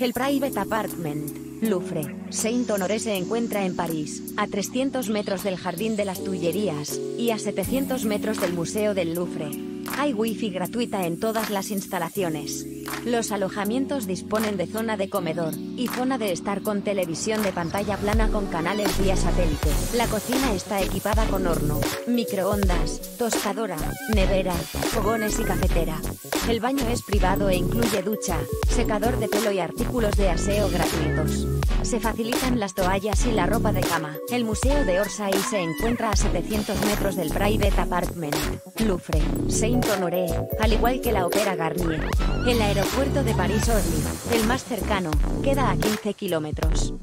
El Private Apartment, Louvre, Saint Honoré se encuentra en París, a 300 metros del Jardín de las Tullerías, y a 700 metros del Museo del Louvre. Hay wifi gratuita en todas las instalaciones. Los alojamientos disponen de zona de comedor, y zona de estar con televisión de pantalla plana con canales vía satélite. La cocina está equipada con horno, microondas, tostadora, nevera, fogones y cafetera. El baño es privado e incluye ducha, secador de pelo y artículos de aseo gratuitos. Se facilitan las toallas y la ropa de cama. El Museo de Orsay se encuentra a 700 metros del Private Apartment, Louvre, Saint Honoré, al igual que la Ópera Garnier. El aeropuerto de París-Orly, el más cercano, queda a 15 kilómetros.